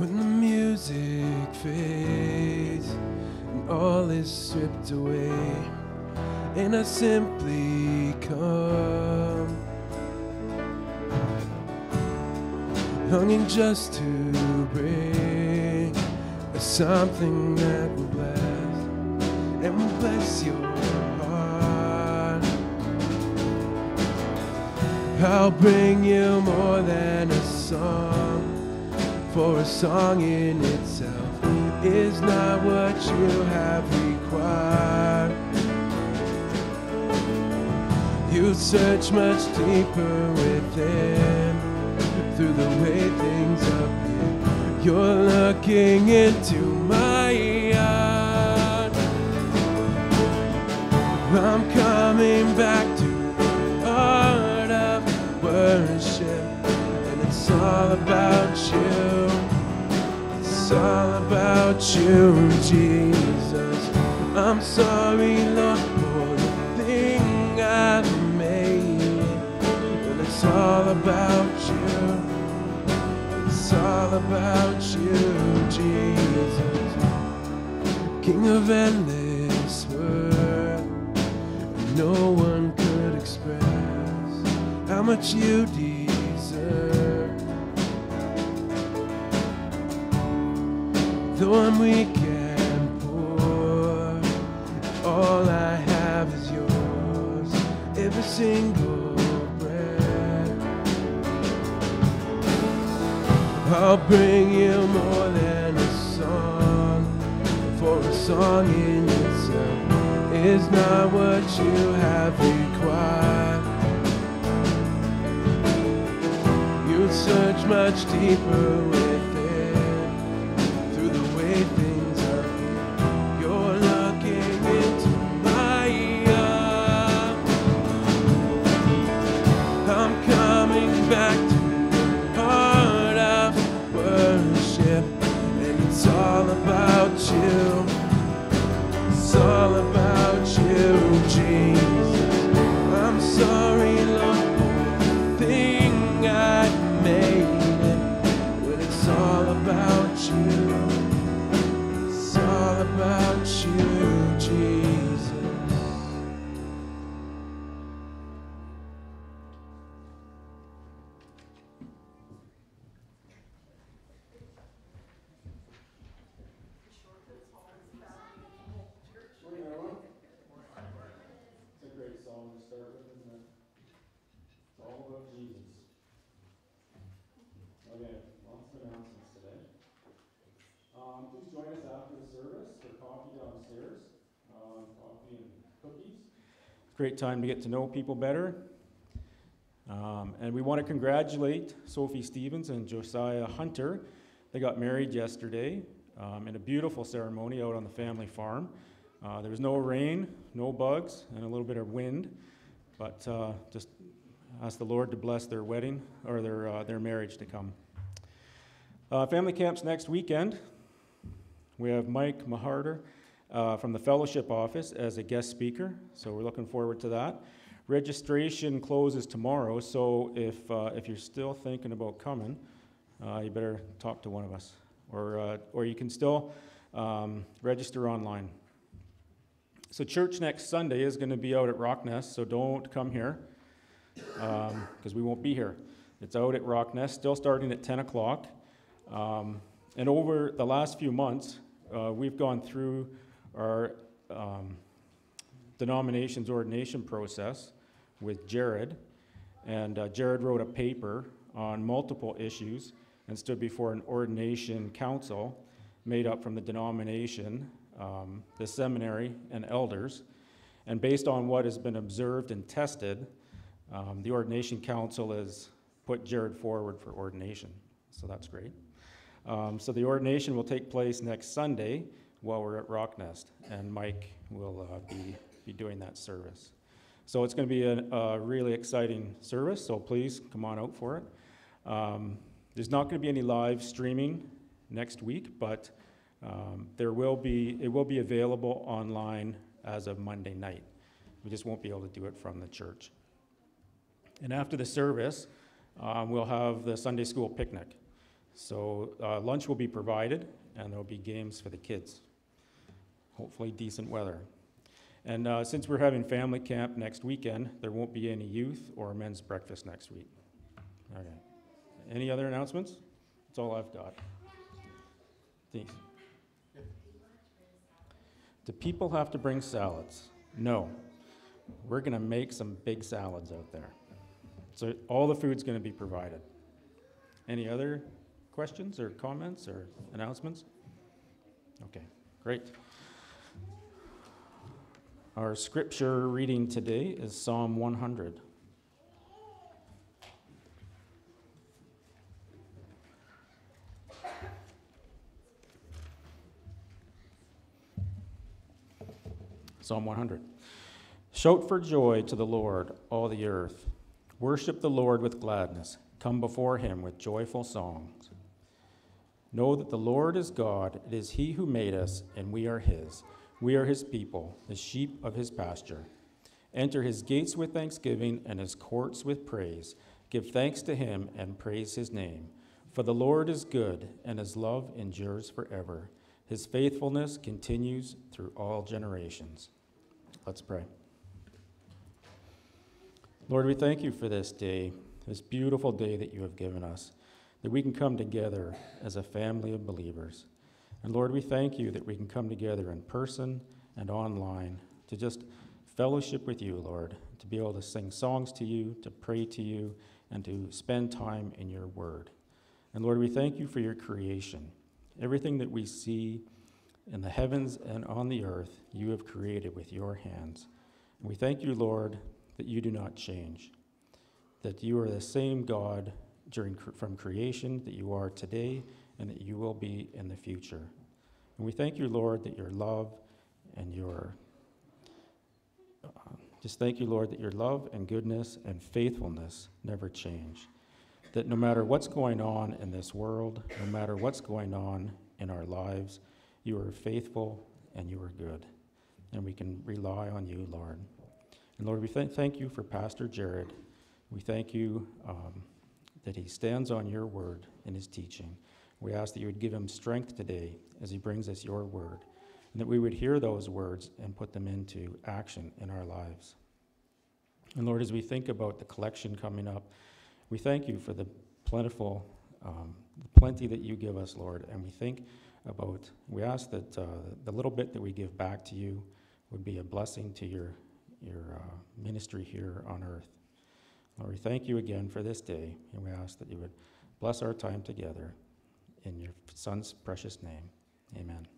When the music fades and all is stripped away, and I simply come, longing just to bring something that will bless and will bless your heart. I'll bring you more than a song, for a song in itself is not what you have required. You search much deeper within through the way things appear. You're looking into my heart. I'm coming back to the heart of worship, and it's all about. It's all about you, Jesus. I'm sorry, Lord, for the thing I've made. And it's all about you. It's all about you, Jesus. King of endless worth. No one could express how much you deserve. Weak and poor, all I have is yours. Every single breath. I'll bring you more than a song, for a song in itself is not what you have required. You'd search much deeper within Great time to get to know people better. Um, and we want to congratulate Sophie Stevens and Josiah Hunter. They got married yesterday um, in a beautiful ceremony out on the family farm. Uh, there was no rain, no bugs, and a little bit of wind, but uh, just ask the Lord to bless their wedding or their, uh, their marriage to come. Uh, family camps next weekend. We have Mike Maharder uh, from the fellowship office as a guest speaker, so we're looking forward to that. Registration closes tomorrow, so if, uh, if you're still thinking about coming, uh, you better talk to one of us. Or, uh, or you can still um, register online. So, church next Sunday is going to be out at Rocknest, so don't come here because we won't be here. It's out at Rocknest, still starting at 10 o'clock. Um, and over the last few months, uh, we've gone through our um, denomination's ordination process with Jared. And uh, Jared wrote a paper on multiple issues and stood before an ordination council made up from the denomination, um, the seminary, and elders. And based on what has been observed and tested, um, the ordination council has put Jared forward for ordination. So that's great. Um, so the ordination will take place next Sunday while we're at Rocknest, and Mike will uh, be, be doing that service. So it's going to be a, a really exciting service, so please come on out for it. Um, there's not going to be any live streaming next week, but um, there will be, it will be available online as of Monday night. We just won't be able to do it from the church. And after the service, um, we'll have the Sunday school picnic. So uh, lunch will be provided, and there'll be games for the kids. Hopefully, decent weather. And uh, since we're having family camp next weekend, there won't be any youth or men's breakfast next week. Okay. Any other announcements? That's all I've got. Thanks. Do people have to bring salads? No. We're going to make some big salads out there. So all the food's going to be provided. Any other questions or comments or announcements? Okay, great. Our scripture reading today is Psalm 100. Psalm 100. Shout for joy to the Lord, all the earth. Worship the Lord with gladness. Come before him with joyful songs. Know that the Lord is God. It is he who made us, and we are his. We are his people, the sheep of his pasture. Enter his gates with thanksgiving and his courts with praise. Give thanks to him and praise his name. For the Lord is good, and his love endures forever. His faithfulness continues through all generations. Let's pray. Lord, we thank you for this day, this beautiful day that you have given us, that we can come together as a family of believers. And Lord, we thank you that we can come together in person and online to just fellowship with you, Lord, to be able to sing songs to you, to pray to you, and to spend time in your word. And Lord, we thank you for your creation. Everything that we see in the heavens and on the earth, you have created with your hands. And we thank you, Lord, that you do not change, that you are the same God during, from creation that you are today and that you will be in the future. And we thank you, Lord, that your love and your uh, just thank you, Lord, that your love and goodness and faithfulness never change. That no matter what's going on in this world, no matter what's going on in our lives, you are faithful and you are good. And we can rely on you, Lord. And Lord, we th- thank you for Pastor Jared. We thank you um, that he stands on your word in his teaching. We ask that you would give him strength today as he brings us your word, and that we would hear those words and put them into action in our lives. And Lord, as we think about the collection coming up, we thank you for the plentiful, um, plenty that you give us, Lord. And we think about, we ask that uh, the little bit that we give back to you would be a blessing to your, your uh, ministry here on earth. Lord, we thank you again for this day, and we ask that you would bless our time together. In your Son's precious name, amen.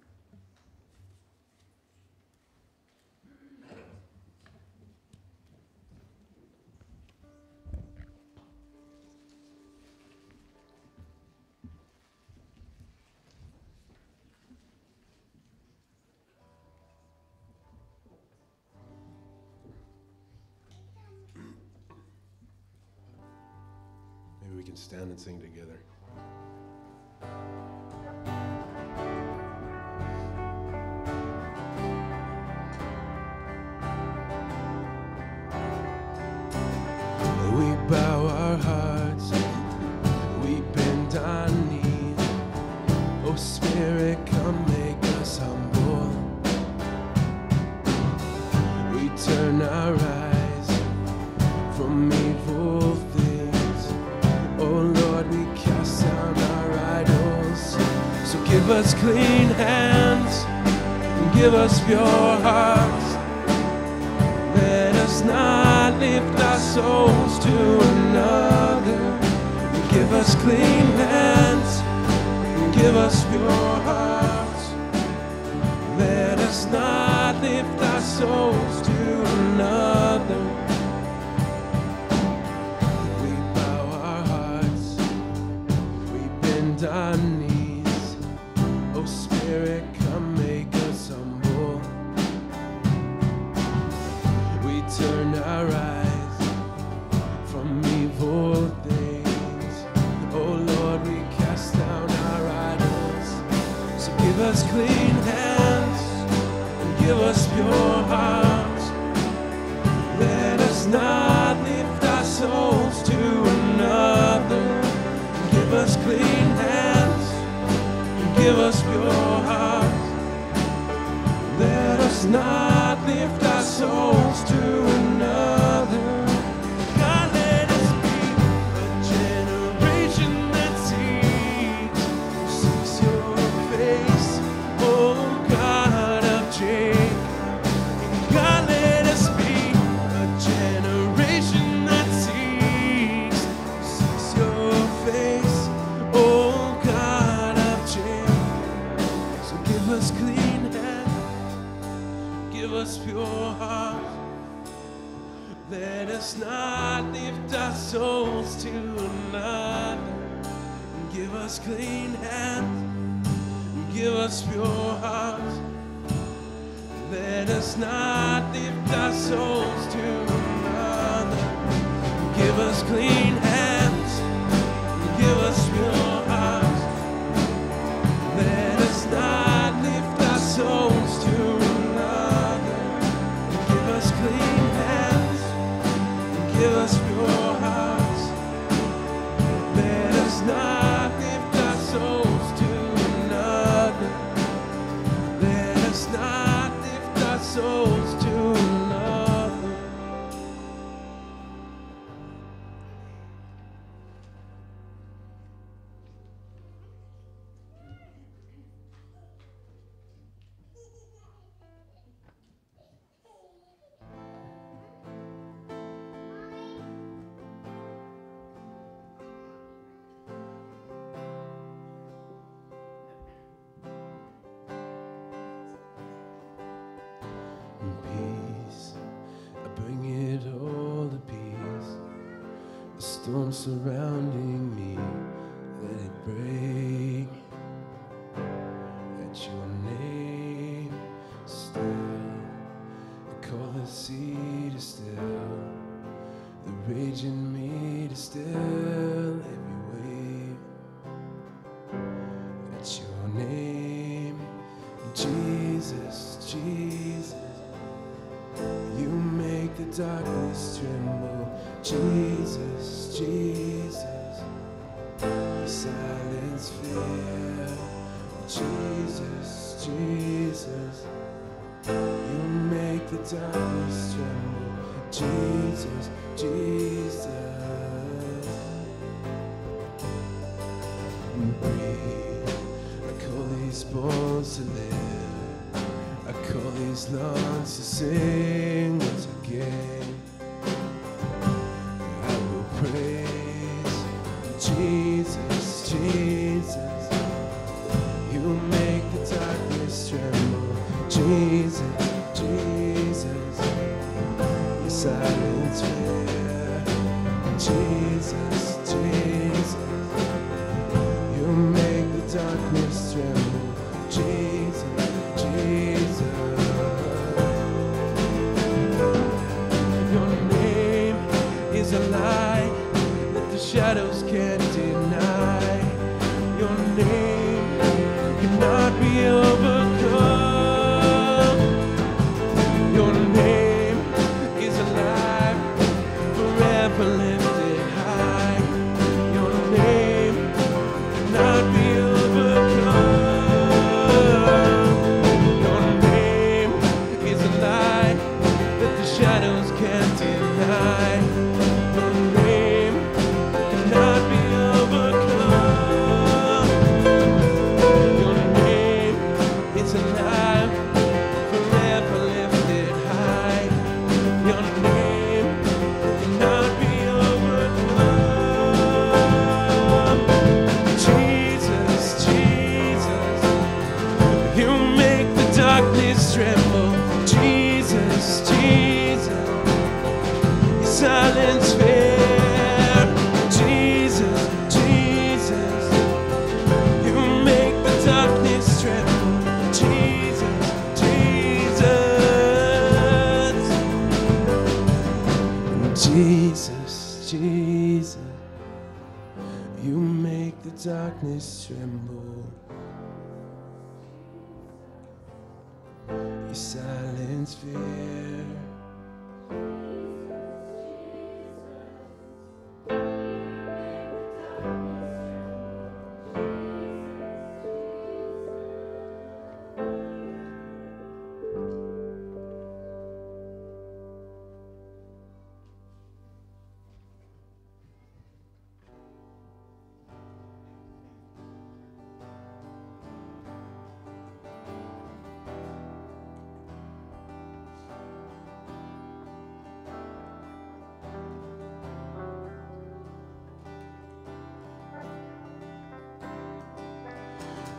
Maybe we can stand and sing together. Us clean hands and give us pure hearts. Let us not lift our souls to another. Give us clean hands and give us pure hearts. Let us not lift our souls to another. give us pure hearts. Let us not lift our souls to another. Give us clean hands. Give us pure hearts. Let us not lift our souls to another. Give us clean hands. Give us pure so as to say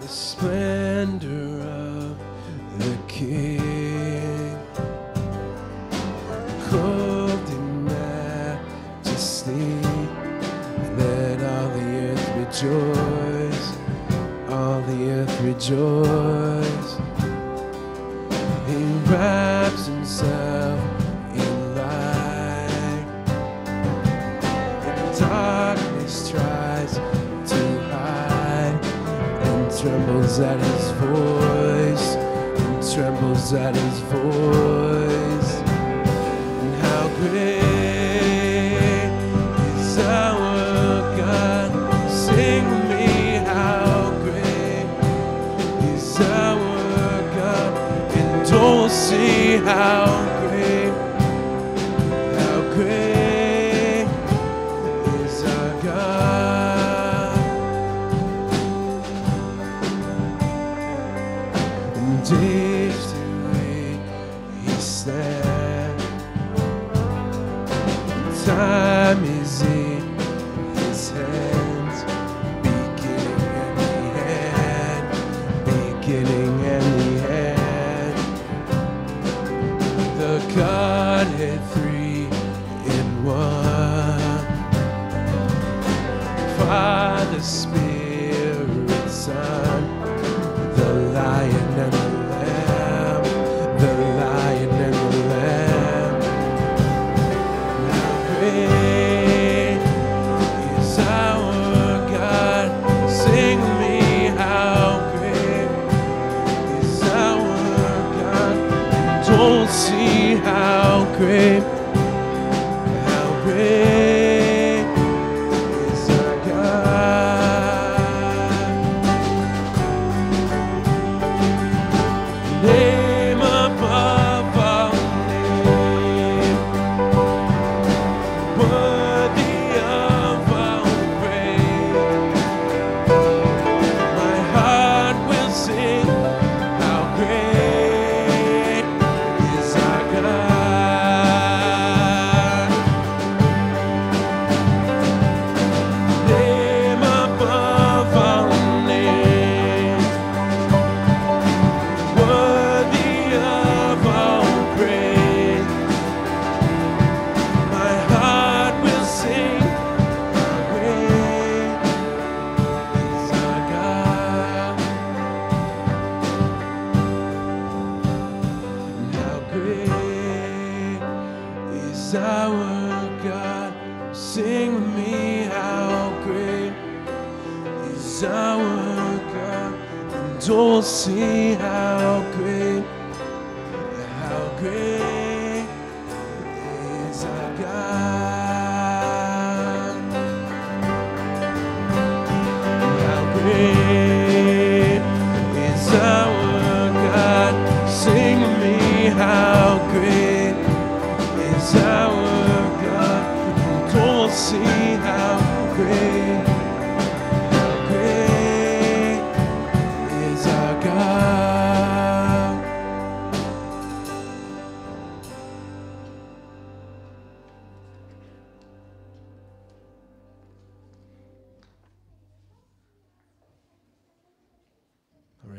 the splendor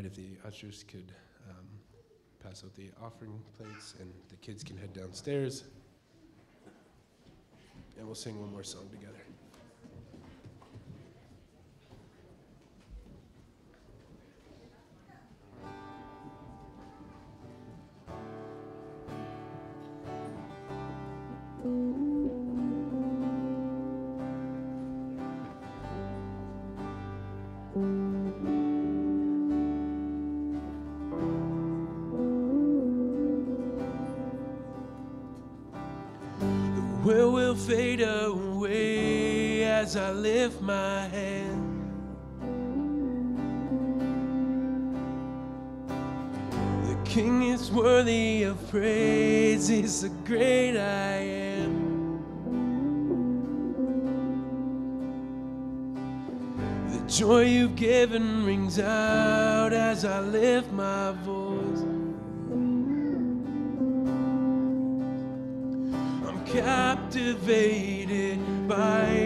right, if the ushers could um, pass out the offering plates and the kids can head downstairs. And we'll sing one more song together. joy you've given rings out as I lift my voice. I'm captivated by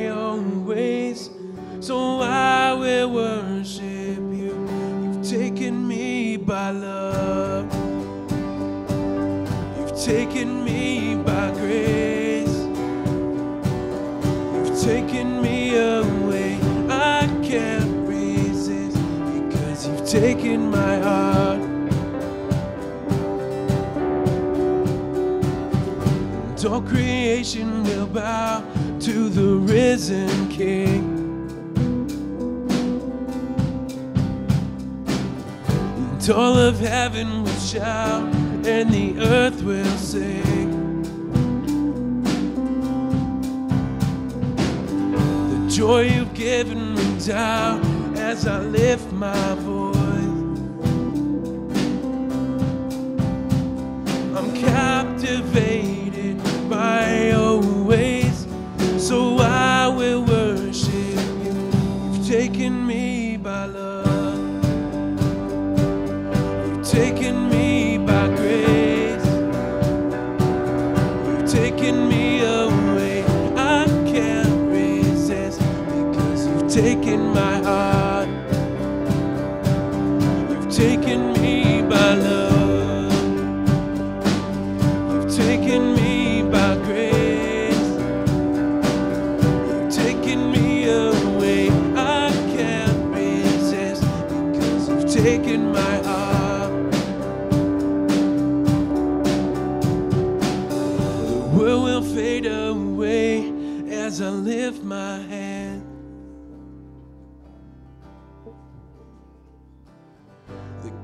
all creation will bow to the risen King. And all of heaven will shout, and the earth will sing. The joy you've given rings out as I lift my voice.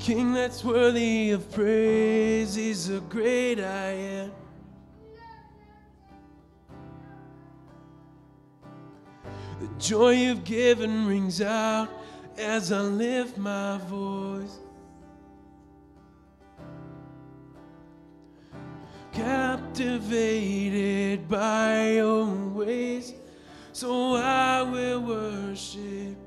King that's worthy of praise, he's a great I am. The joy you've given rings out as I lift my voice. Captivated by your ways, so I will worship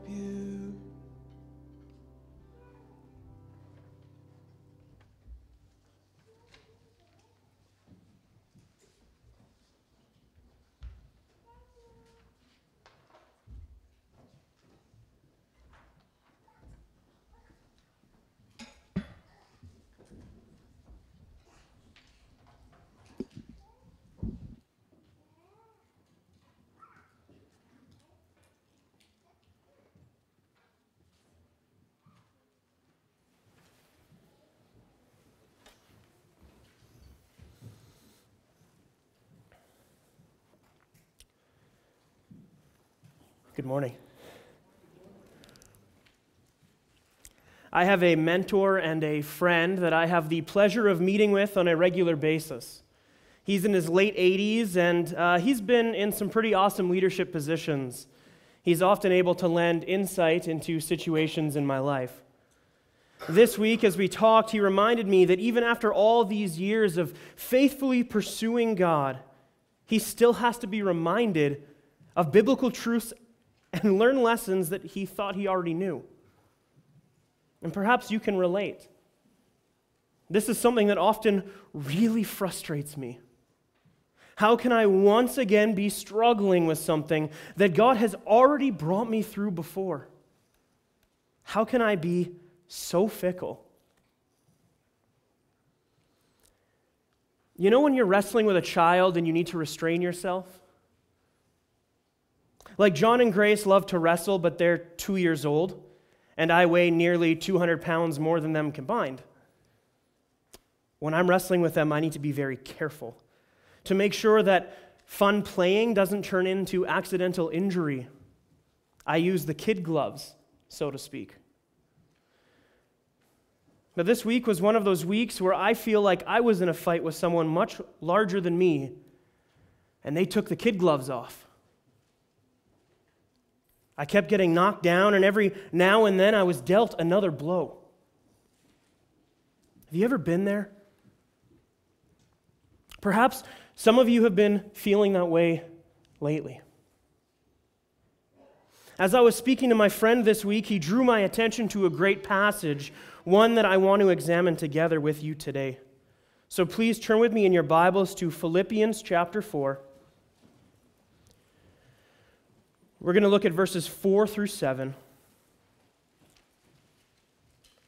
Good morning. I have a mentor and a friend that I have the pleasure of meeting with on a regular basis. He's in his late 80s and uh, he's been in some pretty awesome leadership positions. He's often able to lend insight into situations in my life. This week, as we talked, he reminded me that even after all these years of faithfully pursuing God, he still has to be reminded of biblical truths and learn lessons that he thought he already knew. And perhaps you can relate. This is something that often really frustrates me. How can I once again be struggling with something that God has already brought me through before? How can I be so fickle? You know when you're wrestling with a child and you need to restrain yourself? Like John and Grace love to wrestle, but they're two years old, and I weigh nearly 200 pounds more than them combined. When I'm wrestling with them, I need to be very careful to make sure that fun playing doesn't turn into accidental injury. I use the kid gloves, so to speak. But this week was one of those weeks where I feel like I was in a fight with someone much larger than me, and they took the kid gloves off. I kept getting knocked down, and every now and then I was dealt another blow. Have you ever been there? Perhaps some of you have been feeling that way lately. As I was speaking to my friend this week, he drew my attention to a great passage, one that I want to examine together with you today. So please turn with me in your Bibles to Philippians chapter 4. We're going to look at verses 4 through 7.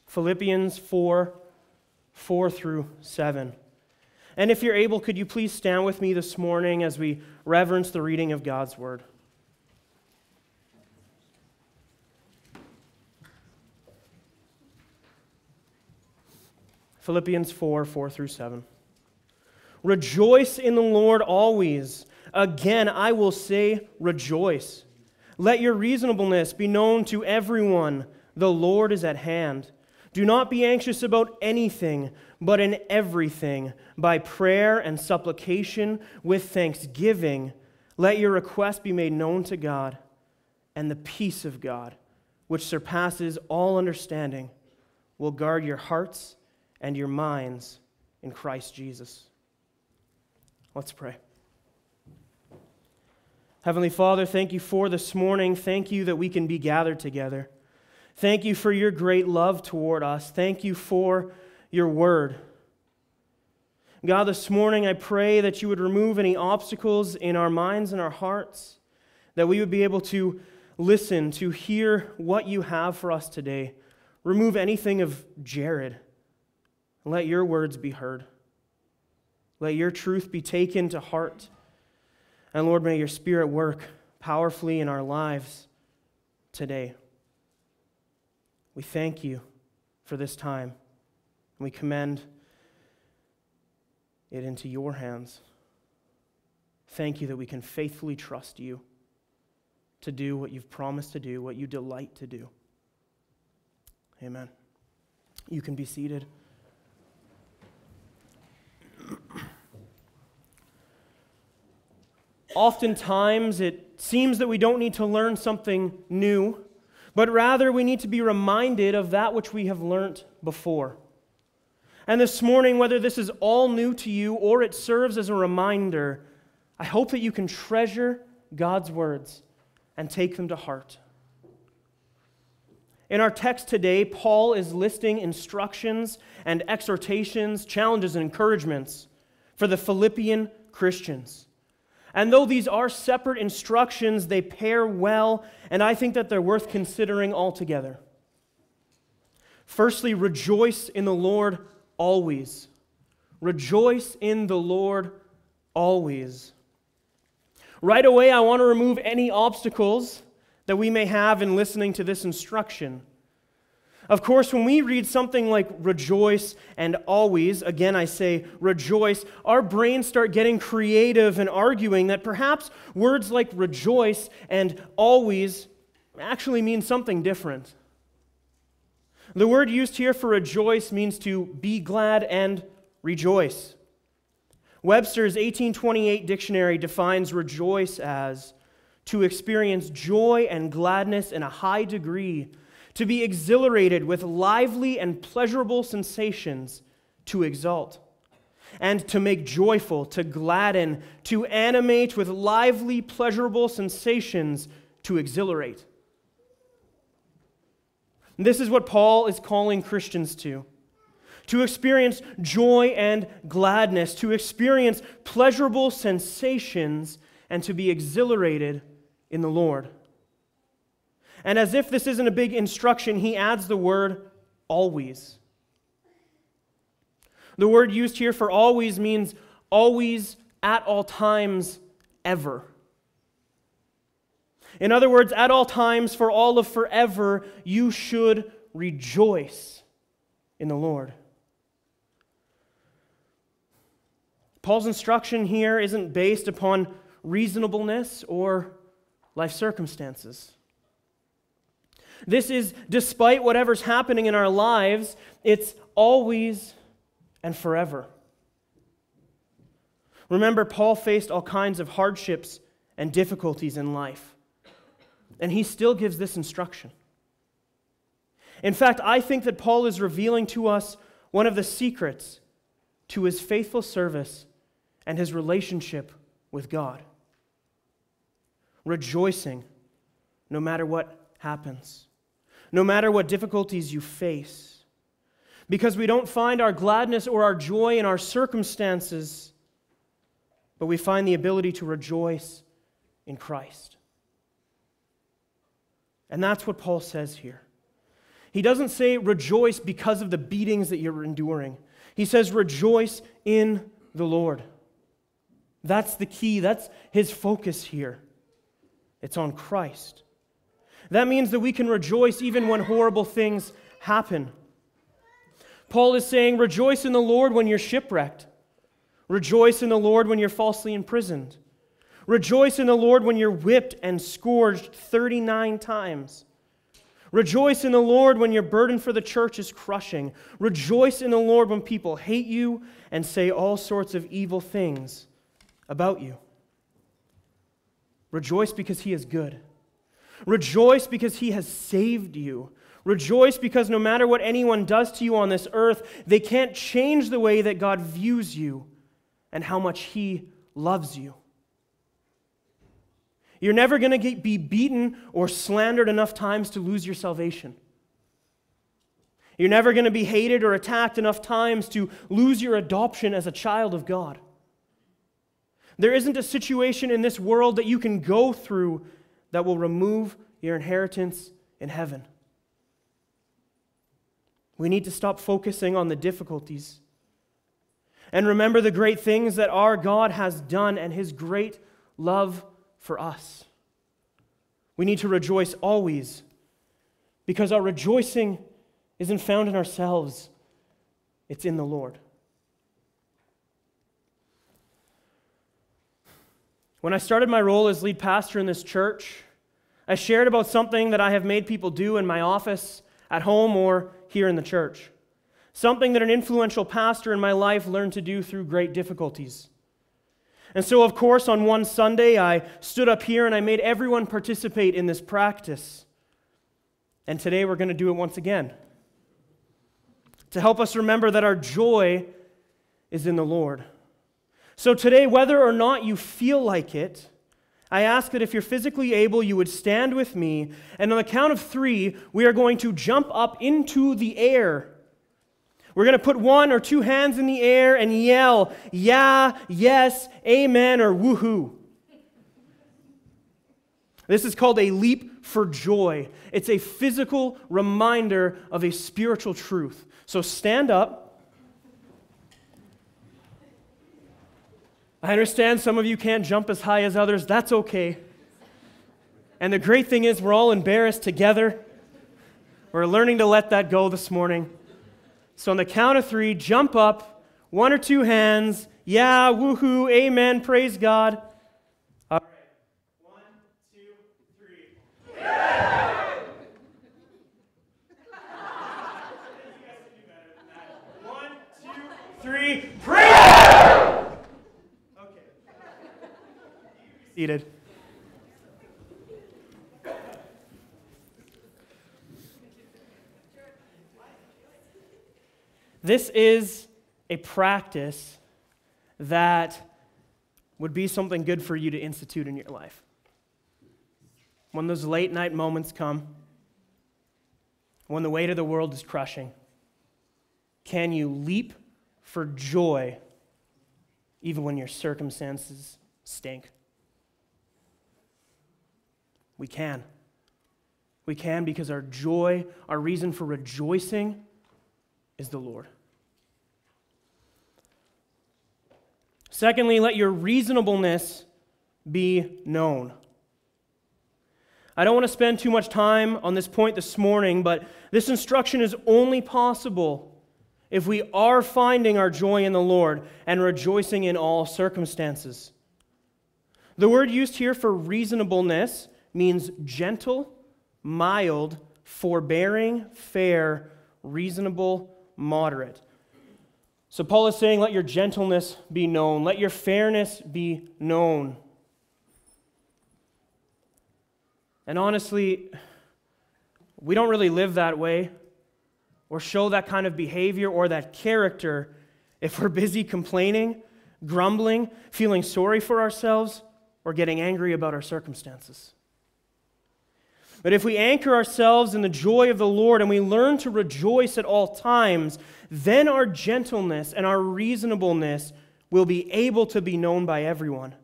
Philippians 4, 4 through 7. And if you're able, could you please stand with me this morning as we reverence the reading of God's Word? Philippians 4 4 through 7. Rejoice in the Lord always. Again, I will say, rejoice. Let your reasonableness be known to everyone. The Lord is at hand. Do not be anxious about anything, but in everything, by prayer and supplication with thanksgiving, let your request be made known to God, and the peace of God, which surpasses all understanding, will guard your hearts and your minds in Christ Jesus. Let's pray. Heavenly Father, thank you for this morning. Thank you that we can be gathered together. Thank you for your great love toward us. Thank you for your word. God, this morning I pray that you would remove any obstacles in our minds and our hearts, that we would be able to listen, to hear what you have for us today. Remove anything of Jared. Let your words be heard. Let your truth be taken to heart. And Lord, may your spirit work powerfully in our lives today. We thank you for this time. We commend it into your hands. Thank you that we can faithfully trust you to do what you've promised to do, what you delight to do. Amen. You can be seated. Oftentimes, it seems that we don't need to learn something new, but rather we need to be reminded of that which we have learned before. And this morning, whether this is all new to you or it serves as a reminder, I hope that you can treasure God's words and take them to heart. In our text today, Paul is listing instructions and exhortations, challenges and encouragements for the Philippian Christians. And though these are separate instructions, they pair well, and I think that they're worth considering altogether. Firstly, rejoice in the Lord always. Rejoice in the Lord always. Right away, I want to remove any obstacles that we may have in listening to this instruction. Of course, when we read something like rejoice and always, again I say rejoice, our brains start getting creative and arguing that perhaps words like rejoice and always actually mean something different. The word used here for rejoice means to be glad and rejoice. Webster's 1828 dictionary defines rejoice as to experience joy and gladness in a high degree, to be exhilarated with lively and pleasurable sensations, to exalt, and to make joyful, to gladden, to animate with lively, pleasurable sensations, to exhilarate. This is what Paul is calling Christians to to experience joy and gladness, to experience pleasurable sensations, and to be exhilarated in the Lord. And as if this isn't a big instruction, he adds the word always. The word used here for always means always, at all times, ever. In other words, at all times, for all of forever, you should rejoice in the Lord. Paul's instruction here isn't based upon reasonableness or life circumstances. This is despite whatever's happening in our lives, it's always and forever. Remember, Paul faced all kinds of hardships and difficulties in life. And he still gives this instruction. In fact, I think that Paul is revealing to us one of the secrets to his faithful service and his relationship with God. Rejoicing no matter what happens, no matter what difficulties you face. Because we don't find our gladness or our joy in our circumstances, but we find the ability to rejoice in Christ. And that's what Paul says here. He doesn't say rejoice because of the beatings that you're enduring. He says, Rejoice in the Lord. That's the key. That's his focus here. It's on Christ. That means that we can rejoice even when horrible things happen. Paul is saying, Rejoice in the Lord when you're shipwrecked. Rejoice in the Lord when you're falsely imprisoned. Rejoice in the Lord when you're whipped and scourged 39 times. Rejoice in the Lord when your burden for the church is crushing. Rejoice in the Lord when people hate you and say all sorts of evil things about you. Rejoice because he is good. Rejoice because he has saved you. Rejoice because no matter what anyone does to you on this earth, they can't change the way that God views you and how much he loves you. You're never going to be beaten or slandered enough times to lose your salvation. You're never going to be hated or attacked enough times to lose your adoption as a child of God. There isn't a situation in this world that you can go through that will remove your inheritance in heaven. We need to stop focusing on the difficulties and remember the great things that our God has done and his great love for us. We need to rejoice always because our rejoicing isn't found in ourselves, it's in the Lord. When I started my role as lead pastor in this church, I shared about something that I have made people do in my office, at home, or here in the church. Something that an influential pastor in my life learned to do through great difficulties. And so, of course, on one Sunday, I stood up here and I made everyone participate in this practice. And today we're going to do it once again to help us remember that our joy is in the Lord. So today, whether or not you feel like it, I ask that if you're physically able, you would stand with me. And on the count of three, we are going to jump up into the air. We're going to put one or two hands in the air and yell, yeah, yes, amen, or woohoo. This is called a leap for joy. It's a physical reminder of a spiritual truth. So stand up. I understand some of you can't jump as high as others. That's okay. And the great thing is, we're all embarrassed together. We're learning to let that go this morning. So, on the count of three, jump up, one or two hands. Yeah, woohoo, amen, praise God. All right. One, two, three. One, two, three, praise! Seated. This is a practice that would be something good for you to institute in your life. When those late night moments come, when the weight of the world is crushing, can you leap for joy even when your circumstances stink? We can. We can because our joy, our reason for rejoicing, is the Lord. Secondly, let your reasonableness be known. I don't want to spend too much time on this point this morning, but this instruction is only possible if we are finding our joy in the Lord and rejoicing in all circumstances. The word used here for reasonableness means gentle, mild, forbearing, fair, reasonable, moderate. So Paul is saying, let your gentleness be known, let your fairness be known. And honestly, we don't really live that way or show that kind of behavior or that character if we're busy complaining, grumbling, feeling sorry for ourselves, or getting angry about our circumstances. But if we anchor ourselves in the joy of the Lord and we learn to rejoice at all times, then our gentleness and our reasonableness will be able to be known by everyone,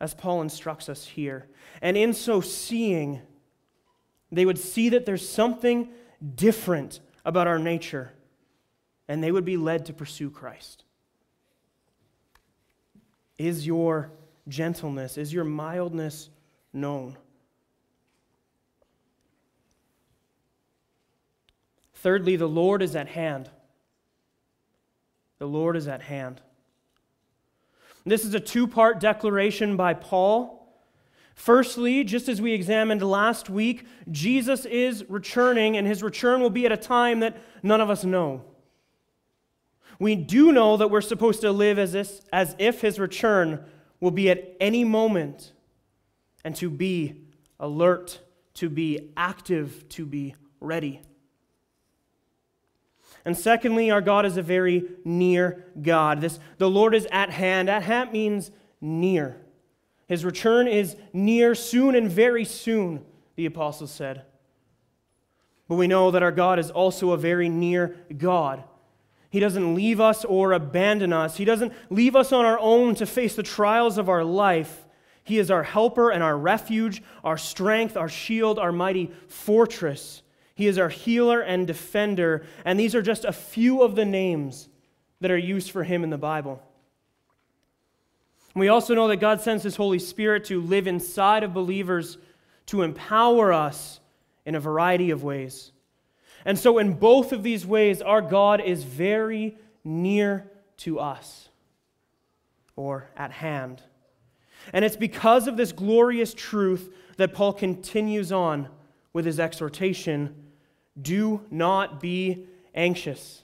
as Paul instructs us here. And in so seeing, they would see that there's something different about our nature. and they would be led to pursue Christ. Is your gentleness, is your mildness known? Thirdly, the Lord is at hand. The Lord is at hand. This is a two part declaration by Paul. Firstly, just as we examined last week, Jesus is returning, and his return will be at a time that none of us know. We do know that we're supposed to live as if, as if his return will be at any moment and to be alert, to be active, to be ready. And secondly, our God is a very near God. This, the Lord is at hand. At hand means near. His return is near, soon, and very soon, the apostles said. But we know that our God is also a very near God. He doesn't leave us or abandon us. He doesn't leave us on our own to face the trials of our life. He is our helper and our refuge, our strength, our shield, our mighty fortress. He is our healer and defender. And these are just a few of the names that are used for him in the Bible. We also know that God sends his Holy Spirit to live inside of believers to empower us in a variety of ways. And so, in both of these ways, our God is very near to us or at hand. And it's because of this glorious truth that Paul continues on with his exhortation do not be anxious.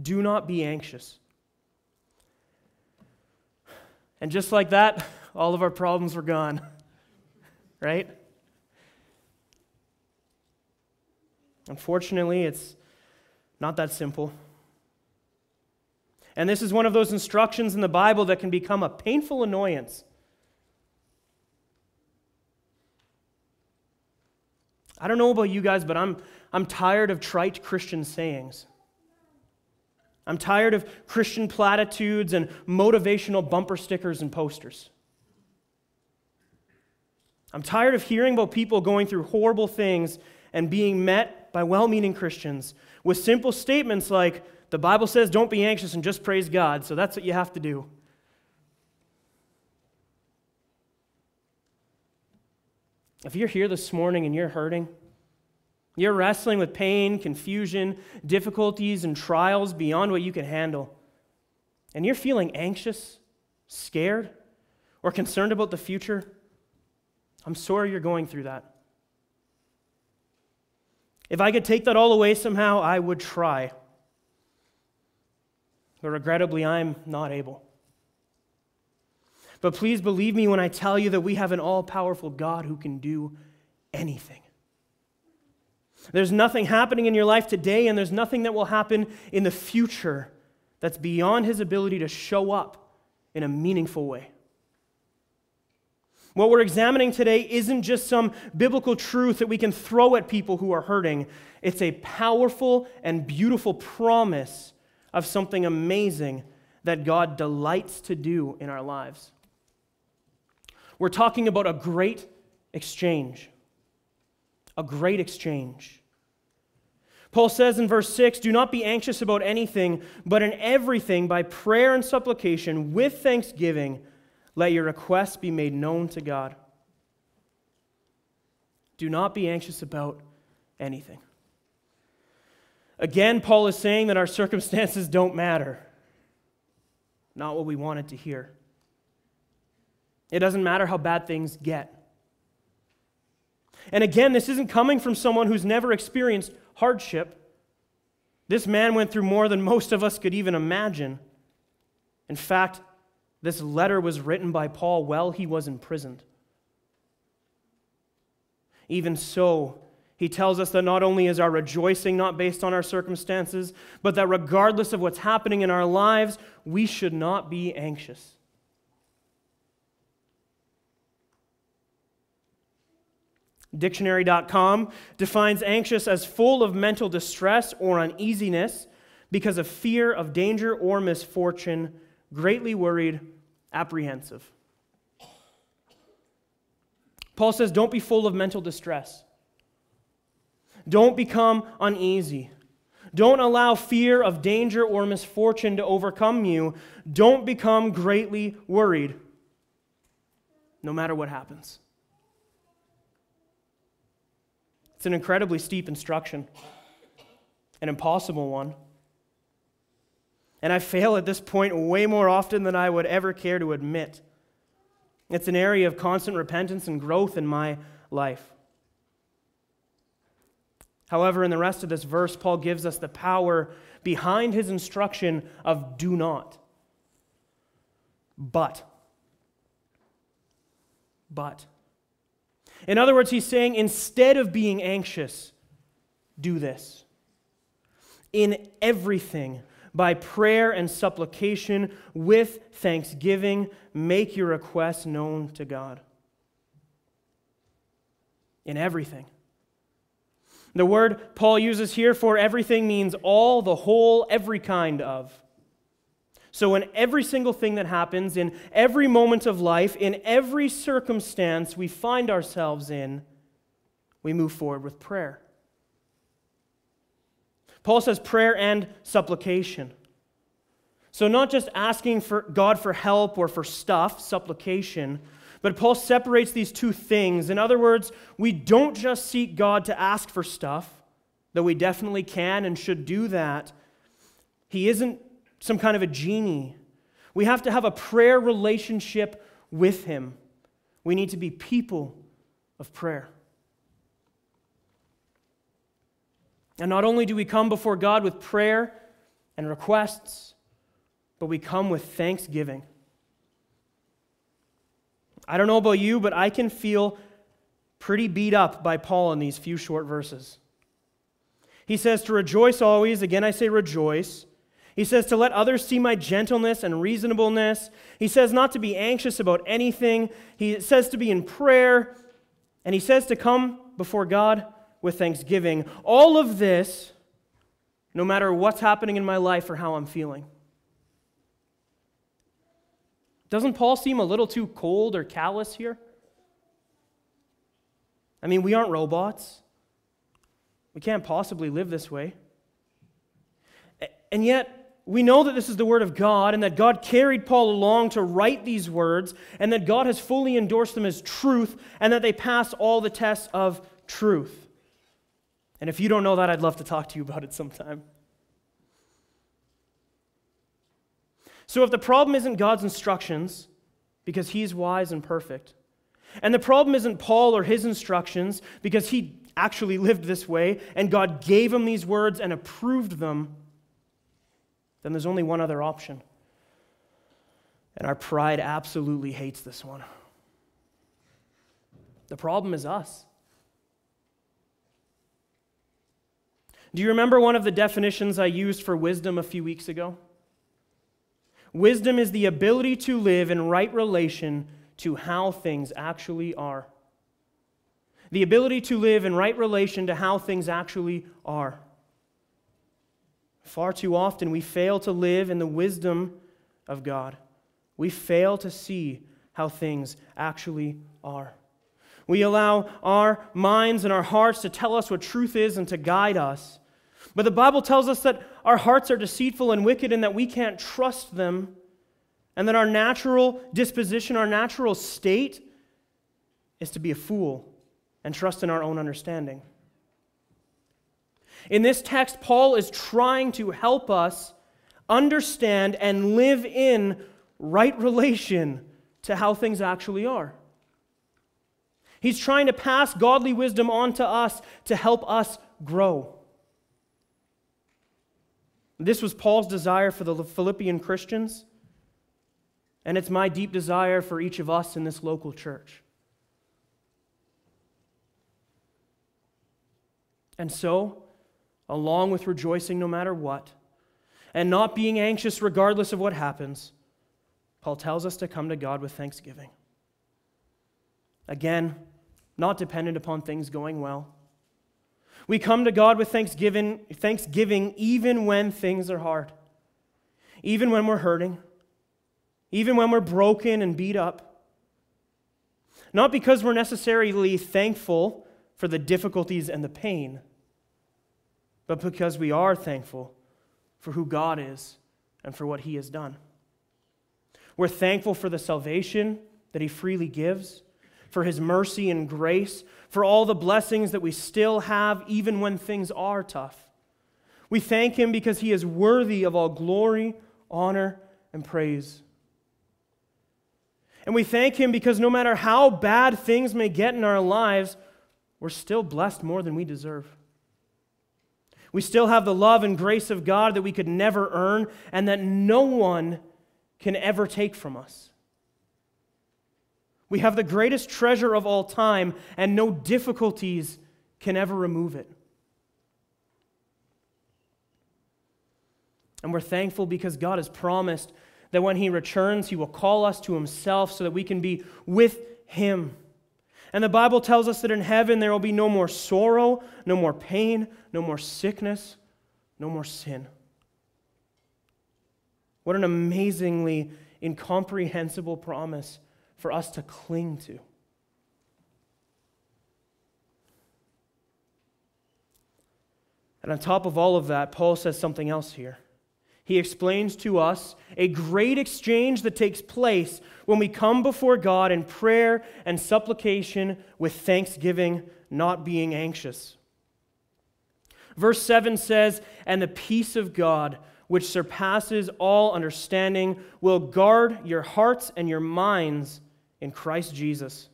Do not be anxious. And just like that, all of our problems were gone. right? Unfortunately, it's not that simple. And this is one of those instructions in the Bible that can become a painful annoyance. I don't know about you guys, but I'm, I'm tired of trite Christian sayings. I'm tired of Christian platitudes and motivational bumper stickers and posters. I'm tired of hearing about people going through horrible things and being met by well meaning Christians with simple statements like, the Bible says don't be anxious and just praise God, so that's what you have to do. If you're here this morning and you're hurting, you're wrestling with pain, confusion, difficulties, and trials beyond what you can handle, and you're feeling anxious, scared, or concerned about the future, I'm sorry you're going through that. If I could take that all away somehow, I would try. But regrettably, I'm not able. But please believe me when I tell you that we have an all powerful God who can do anything. There's nothing happening in your life today, and there's nothing that will happen in the future that's beyond his ability to show up in a meaningful way. What we're examining today isn't just some biblical truth that we can throw at people who are hurting. It's a powerful and beautiful promise of something amazing that God delights to do in our lives. We're talking about a great exchange. A great exchange. Paul says in verse 6 Do not be anxious about anything, but in everything, by prayer and supplication, with thanksgiving, let your requests be made known to God. Do not be anxious about anything. Again, Paul is saying that our circumstances don't matter. Not what we wanted to hear. It doesn't matter how bad things get. And again, this isn't coming from someone who's never experienced hardship. This man went through more than most of us could even imagine. In fact, this letter was written by Paul while he was imprisoned. Even so, he tells us that not only is our rejoicing not based on our circumstances, but that regardless of what's happening in our lives, we should not be anxious. Dictionary.com defines anxious as full of mental distress or uneasiness because of fear of danger or misfortune greatly worried, apprehensive. Paul says, don't be full of mental distress. Don't become uneasy. Don't allow fear of danger or misfortune to overcome you. Don't become greatly worried, no matter what happens. It's an incredibly steep instruction, an impossible one. And I fail at this point way more often than I would ever care to admit. It's an area of constant repentance and growth in my life. However, in the rest of this verse, Paul gives us the power behind his instruction of do not. But. But. In other words, he's saying instead of being anxious, do this. In everything, by prayer and supplication, with thanksgiving, make your requests known to God. In everything. The word Paul uses here for everything means all, the whole, every kind of. So, in every single thing that happens, in every moment of life, in every circumstance we find ourselves in, we move forward with prayer. Paul says prayer and supplication. So, not just asking for God for help or for stuff, supplication, but Paul separates these two things. In other words, we don't just seek God to ask for stuff, though we definitely can and should do that. He isn't some kind of a genie. We have to have a prayer relationship with Him. We need to be people of prayer. And not only do we come before God with prayer and requests, but we come with thanksgiving. I don't know about you, but I can feel pretty beat up by Paul in these few short verses. He says to rejoice always. Again, I say rejoice. He says to let others see my gentleness and reasonableness. He says not to be anxious about anything. He says to be in prayer. And he says to come before God with thanksgiving. All of this, no matter what's happening in my life or how I'm feeling. Doesn't Paul seem a little too cold or callous here? I mean, we aren't robots. We can't possibly live this way. And yet, we know that this is the Word of God and that God carried Paul along to write these words and that God has fully endorsed them as truth and that they pass all the tests of truth. And if you don't know that, I'd love to talk to you about it sometime. So if the problem isn't God's instructions, because he's wise and perfect, and the problem isn't Paul or his instructions, because he actually lived this way, and God gave him these words and approved them, then there's only one other option. And our pride absolutely hates this one. The problem is us. Do you remember one of the definitions I used for wisdom a few weeks ago? Wisdom is the ability to live in right relation to how things actually are. The ability to live in right relation to how things actually are. Far too often, we fail to live in the wisdom of God. We fail to see how things actually are. We allow our minds and our hearts to tell us what truth is and to guide us. But the Bible tells us that our hearts are deceitful and wicked and that we can't trust them, and that our natural disposition, our natural state, is to be a fool and trust in our own understanding. In this text, Paul is trying to help us understand and live in right relation to how things actually are. He's trying to pass godly wisdom on to us to help us grow. This was Paul's desire for the Philippian Christians, and it's my deep desire for each of us in this local church. And so, along with rejoicing no matter what, and not being anxious regardless of what happens, Paul tells us to come to God with thanksgiving. Again, not dependent upon things going well we come to God with thanksgiving, thanksgiving even when things are hard, even when we're hurting, even when we're broken and beat up. Not because we're necessarily thankful for the difficulties and the pain, but because we are thankful for who God is and for what He has done. We're thankful for the salvation that He freely gives, for His mercy and grace, for all the blessings that we still have, even when things are tough. We thank Him because He is worthy of all glory, honor, and praise. And we thank Him because no matter how bad things may get in our lives, we're still blessed more than we deserve. We still have the love and grace of God that we could never earn and that no one can ever take from us. We have the greatest treasure of all time, and no difficulties can ever remove it. And we're thankful because God has promised that when He returns, He will call us to Himself so that we can be with Him. And the Bible tells us that in heaven there will be no more sorrow, no more pain, no more sickness, no more sin. What an amazingly incomprehensible promise for us to cling to. And on top of all of that, Paul says something else here he explains to us a great exchange that takes place when we come before God in prayer and supplication with thanksgiving, not being anxious. Verse 7 says, And the peace of God, which surpasses all understanding, will guard your hearts and your minds in Christ Jesus.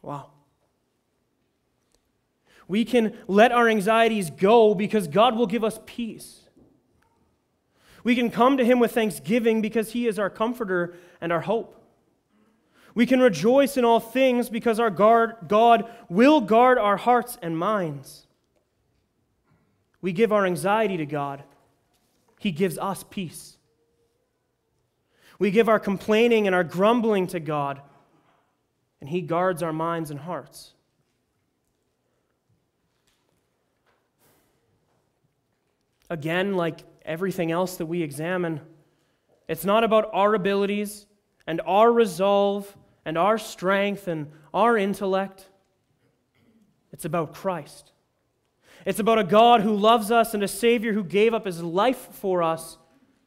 Wow. We can let our anxieties go because God will give us peace. We can come to Him with thanksgiving because He is our comforter and our hope. We can rejoice in all things because our guard, God will guard our hearts and minds. We give our anxiety to God, He gives us peace. We give our complaining and our grumbling to God, and He guards our minds and hearts. Again, like everything else that we examine, it's not about our abilities and our resolve and our strength and our intellect. It's about Christ. It's about a God who loves us and a Savior who gave up his life for us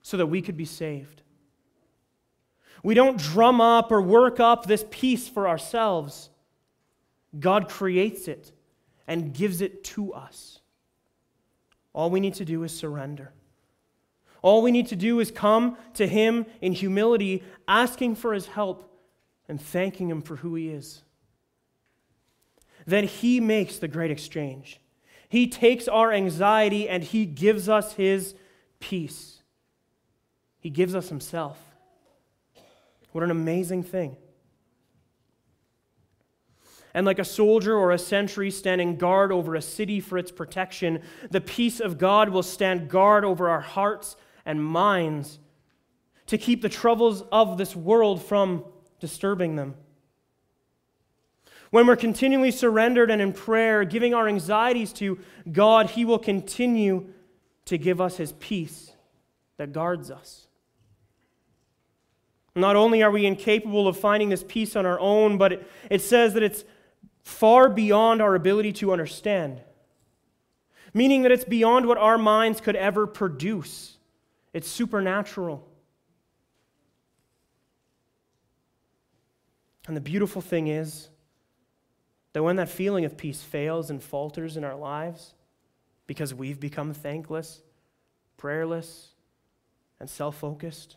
so that we could be saved. We don't drum up or work up this peace for ourselves. God creates it and gives it to us. All we need to do is surrender. All we need to do is come to Him in humility, asking for His help and thanking Him for who He is. Then He makes the great exchange. He takes our anxiety and He gives us His peace. He gives us Himself. What an amazing thing. And like a soldier or a sentry standing guard over a city for its protection, the peace of God will stand guard over our hearts and minds to keep the troubles of this world from disturbing them. When we're continually surrendered and in prayer, giving our anxieties to God, He will continue to give us His peace that guards us. Not only are we incapable of finding this peace on our own, but it, it says that it's far beyond our ability to understand, meaning that it's beyond what our minds could ever produce. It's supernatural. And the beautiful thing is that when that feeling of peace fails and falters in our lives because we've become thankless, prayerless, and self focused,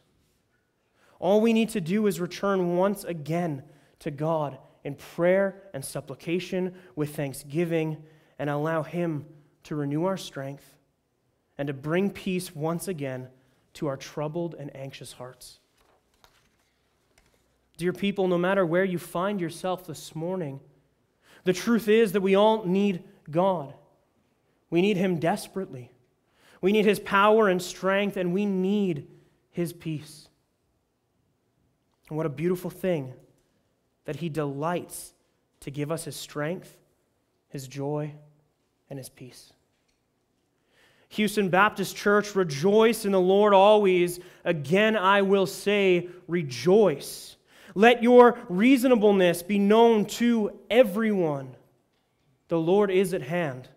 all we need to do is return once again to God in prayer and supplication with thanksgiving and allow Him to renew our strength and to bring peace once again to our troubled and anxious hearts. Dear people, no matter where you find yourself this morning, the truth is that we all need God. We need Him desperately. We need His power and strength, and we need His peace. And what a beautiful thing that He delights to give us His strength, His joy, and His peace. Houston Baptist Church, rejoice in the Lord always. Again, I will say, rejoice. Let your reasonableness be known to everyone. The Lord is at hand.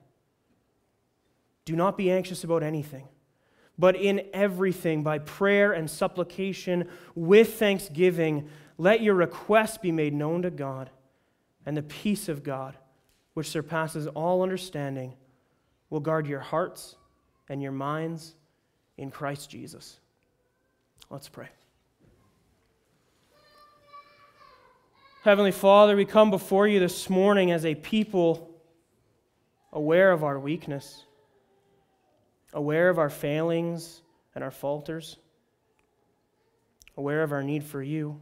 Do not be anxious about anything, but in everything, by prayer and supplication, with thanksgiving, let your requests be made known to God, and the peace of God, which surpasses all understanding, will guard your hearts and your minds in Christ Jesus. Let's pray. Heavenly Father, we come before you this morning as a people aware of our weakness, aware of our failings and our falters, aware of our need for you.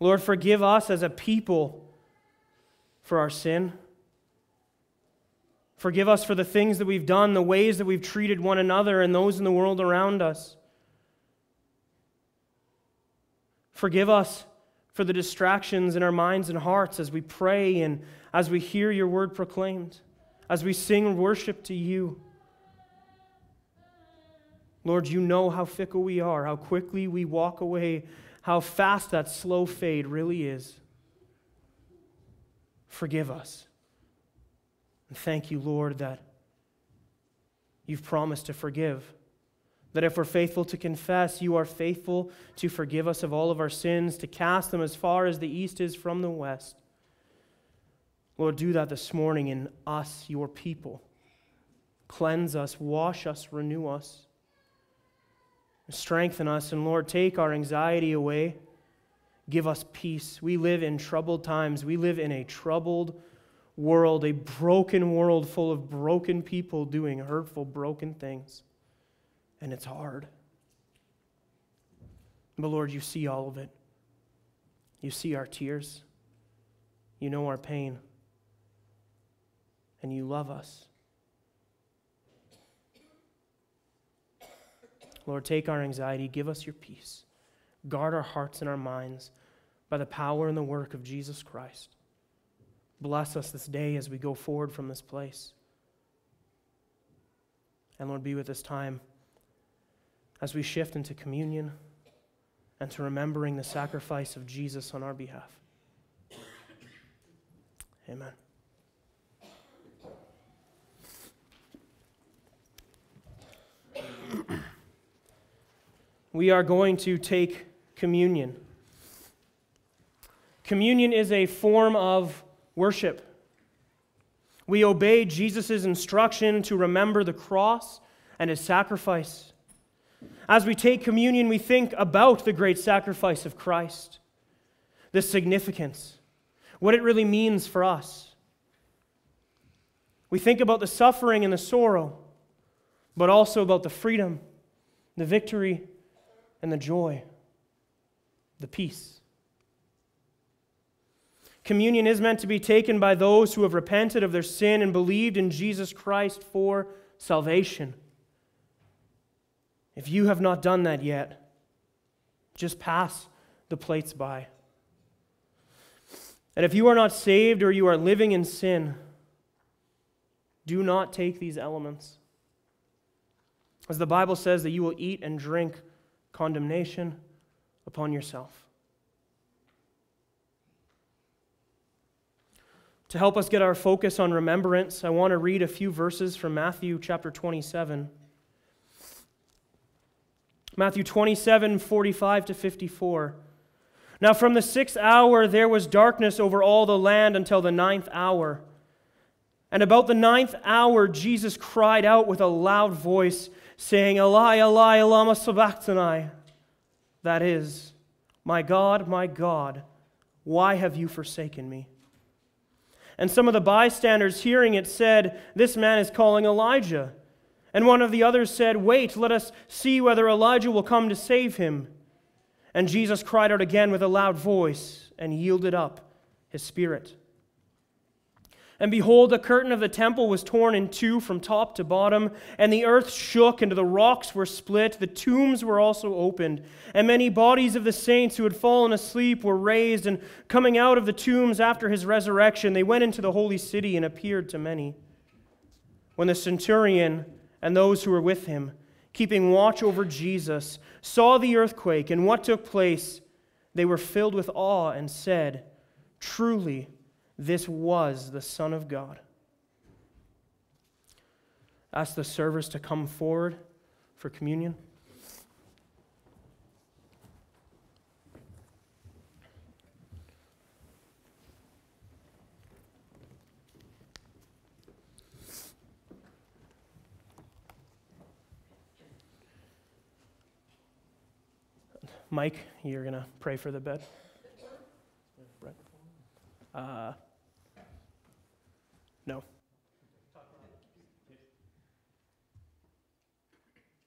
Lord, forgive us as a people for our sin. Forgive us for the things that we've done, the ways that we've treated one another and those in the world around us. Forgive us for the distractions in our minds and hearts as we pray and as we hear your word proclaimed, as we sing worship to you. Lord, you know how fickle we are, how quickly we walk away, how fast that slow fade really is. Forgive us. And thank you, Lord, that you've promised to forgive. That if we're faithful to confess, you are faithful to forgive us of all of our sins, to cast them as far as the east is from the west. Lord, do that this morning in us, your people. Cleanse us, wash us, renew us, strengthen us, and Lord, take our anxiety away. Give us peace. We live in troubled times. We live in a troubled world, a broken world full of broken people doing hurtful, broken things and it's hard. But Lord, you see all of it. You see our tears. You know our pain. And you love us. Lord, take our anxiety, give us your peace. Guard our hearts and our minds by the power and the work of Jesus Christ. Bless us this day as we go forward from this place. And Lord, be with this time as we shift into communion and to remembering the sacrifice of Jesus on our behalf. Amen. we are going to take communion. Communion is a form of worship. We obey Jesus' instruction to remember the cross and his sacrifice. As we take communion, we think about the great sacrifice of Christ, the significance, what it really means for us. We think about the suffering and the sorrow, but also about the freedom, the victory, and the joy, the peace. Communion is meant to be taken by those who have repented of their sin and believed in Jesus Christ for salvation. If you have not done that yet, just pass the plates by. And if you are not saved or you are living in sin, do not take these elements. As the Bible says, that you will eat and drink condemnation upon yourself. To help us get our focus on remembrance, I want to read a few verses from Matthew chapter 27. Matthew 27, 45 to 54. Now, from the sixth hour there was darkness over all the land until the ninth hour. And about the ninth hour, Jesus cried out with a loud voice, saying, Eli, Eli, lama sabachthani. That is, My God, my God, why have you forsaken me? And some of the bystanders hearing it said, This man is calling Elijah. And one of the others said, Wait, let us see whether Elijah will come to save him. And Jesus cried out again with a loud voice and yielded up his spirit. And behold, the curtain of the temple was torn in two from top to bottom, and the earth shook, and the rocks were split. The tombs were also opened, and many bodies of the saints who had fallen asleep were raised. And coming out of the tombs after his resurrection, they went into the holy city and appeared to many. When the centurion and those who were with him, keeping watch over Jesus, saw the earthquake and what took place, they were filled with awe and said, Truly, This was the Son of God. Ask the servers to come forward for communion. Mike, you're going to pray for the bed. Uh, no.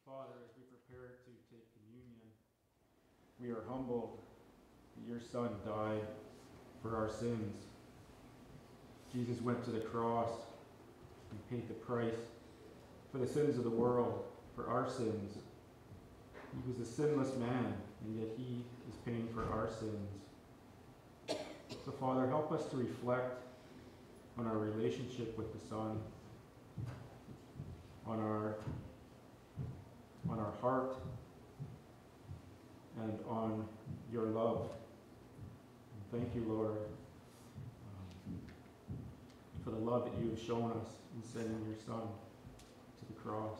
Father, as we prepare to take communion, we are humbled that your Son died for our sins. Jesus went to the cross and paid the price for the sins of the world, for our sins. He was a sinless man, and yet he is paying for our sins. So, Father, help us to reflect on our relationship with the Son, on our on our heart and on your love. And thank you, Lord, um, for the love that you have shown us in sending your Son to the cross.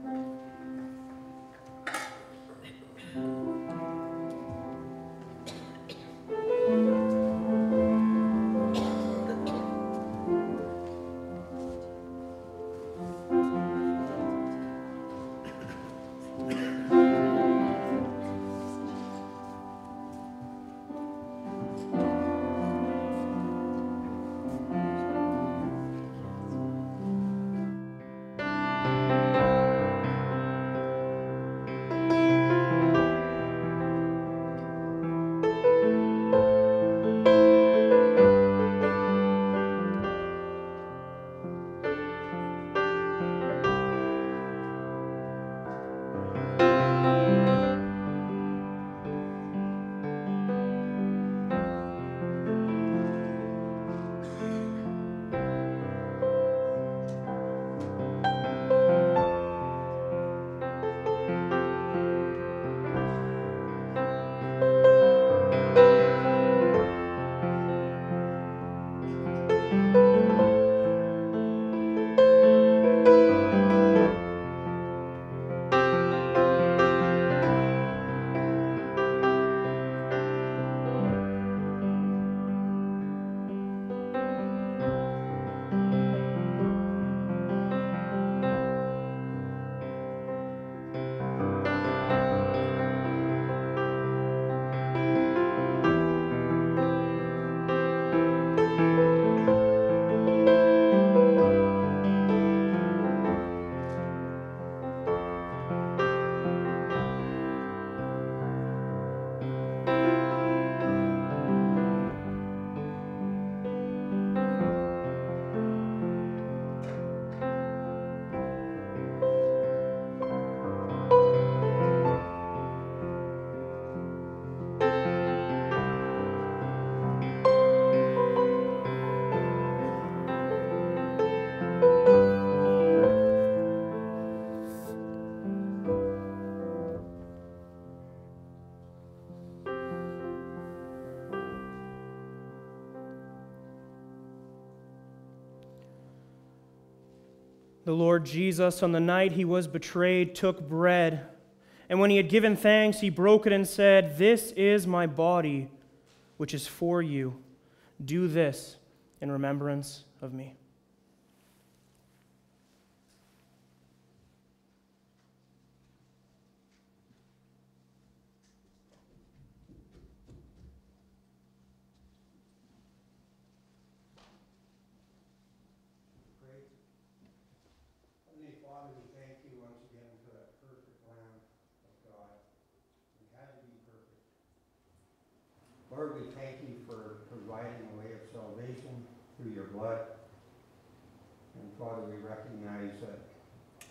The Lord Jesus, on the night he was betrayed, took bread. And when he had given thanks, he broke it and said, This is my body, which is for you. Do this in remembrance of me. Heavenly Father, we thank you once again for that perfect Lamb of God. He had to be perfect. Lord, we thank you for providing a way of salvation through your blood. And Father, we recognize that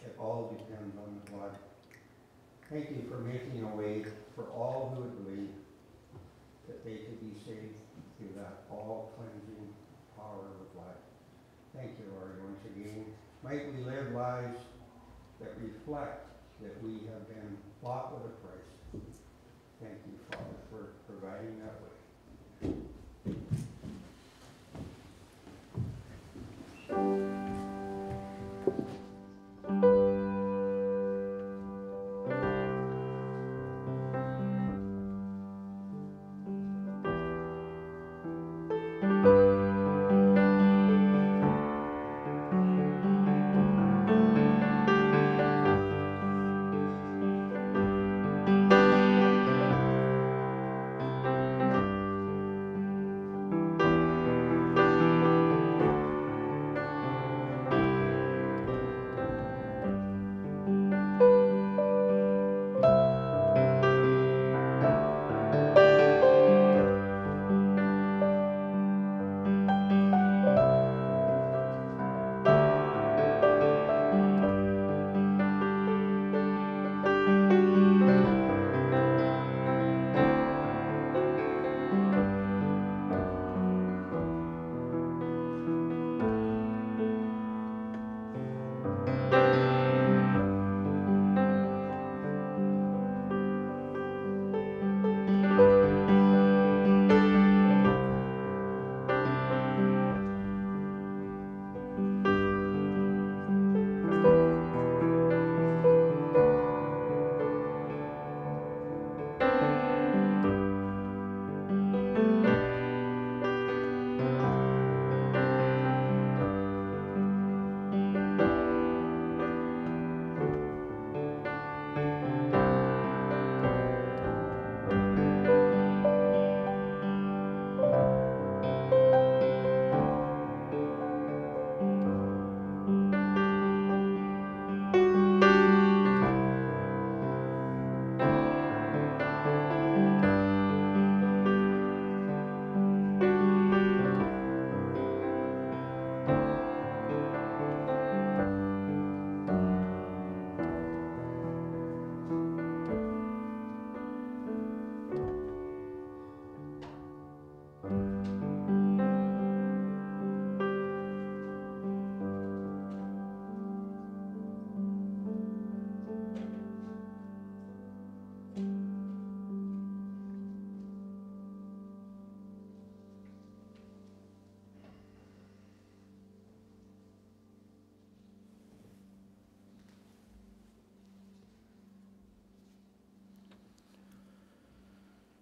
it all depends on the blood. Thank for making a way for all who would believe that they could be saved through that all cleansing power of life. Thank you, Lord, once again. Might we live lives that reflect that we have been bought with a price. Thank you, Father, for providing that way.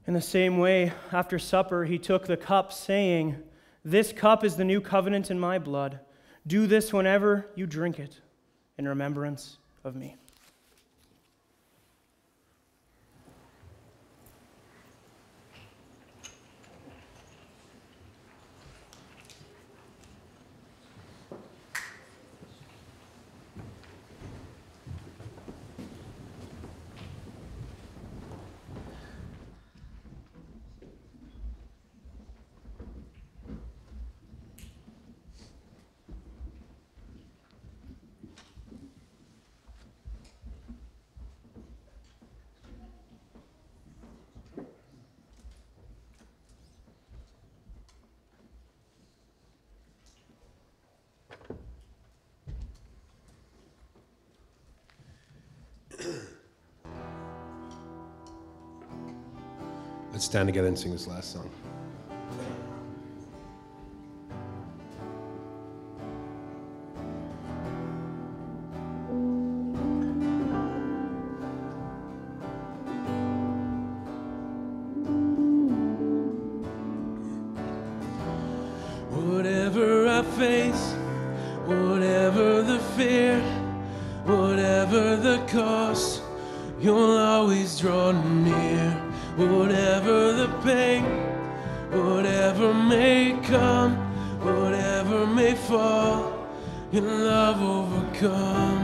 In the same way, after supper, he took the cup, saying, This cup is the new covenant in my blood. Do this whenever you drink it in remembrance of me. Stand together and sing this last song. Whatever I face, whatever the fear, whatever the cost, you'll always draw near. Whatever the pain, whatever may come, whatever may fall, your love overcome.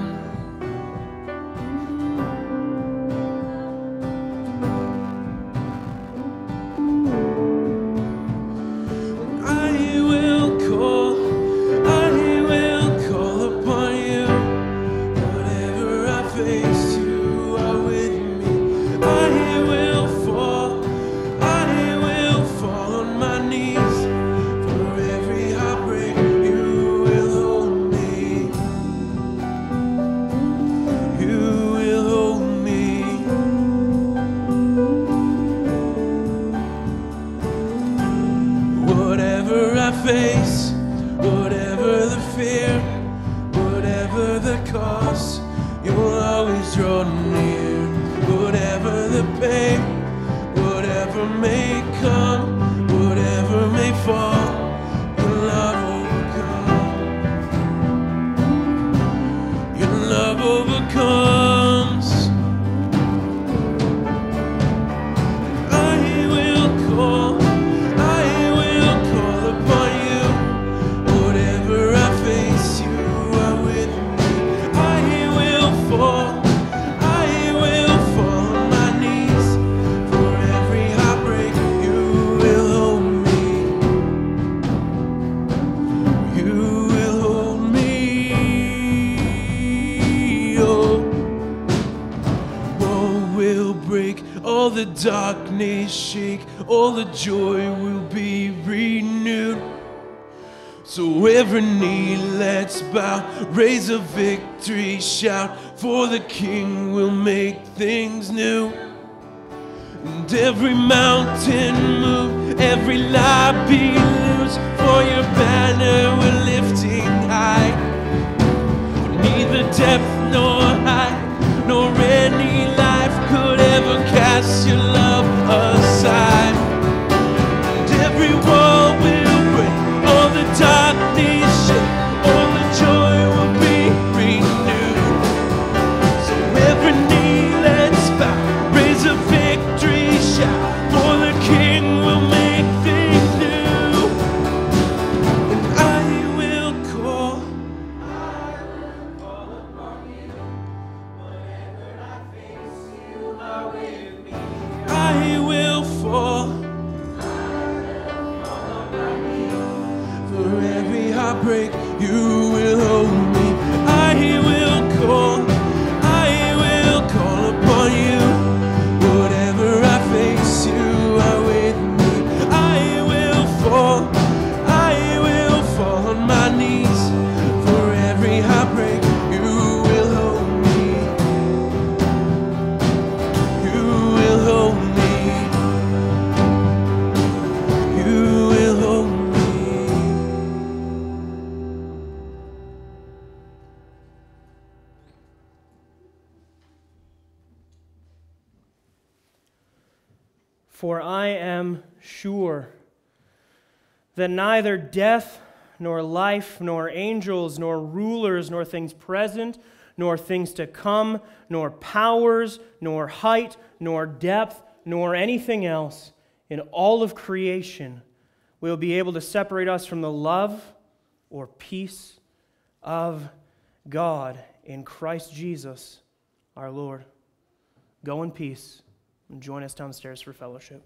Victory shout, for the King will make things new. And every mountain move, every lie be loose, for your banner we're lifting high. For Neither depth nor height, nor any life could ever cast your that neither death, nor life, nor angels, nor rulers, nor things present, nor things to come, nor powers, nor height, nor depth, nor anything else in all of creation will be able to separate us from the love or peace of God in Christ Jesus our Lord. Go in peace and join us downstairs for fellowship.